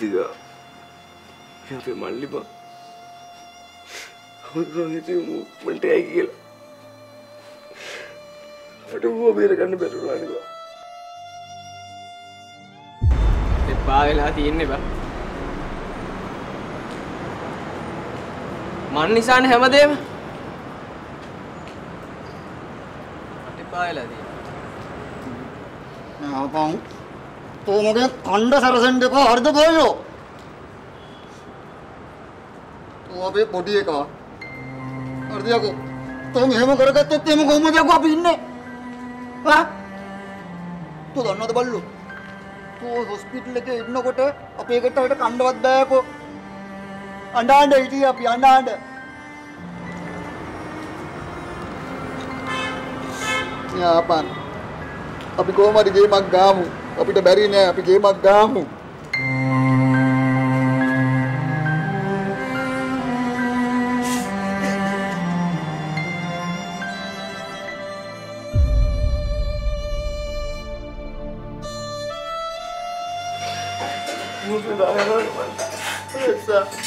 දිගා අපේ මල්ලි බා හිතමු මට ඇයි කියලා අපට ඌව බේරගන්න බැරුණා නේ බා එපා වෙලා තියෙන්නේ බා මන් නිසානේ හැමදේම මට එපා වෙලා තියෙන්නේ ආපහු තෝ මගේ කණ්ඩ සරසෙන්ඩ එපා හරිද බෝයෝ තෝ අපේ පොඩි එකා හරිද යකෝ? තෝ මෙහෙම කරගත්තොත් එහෙම කොහොමද යකෝ අපි ඉන්නේ? ආ? තෝ දන්නවද බල්ලෝ? තෝ හොස්පිටල් එකේ ඉන්නකොට අපේ එකට හිට කණ්ඩවත් බෑ යකෝ. අඬ අඬ හිටියේ අපි අඬ අඬ යාපන්. අපි කොහොම හරි ගේමක් ගාමු. අපිට බැරි නෑ අපි ගේමක් ගාමු. මුස්ලිම් දායකයන්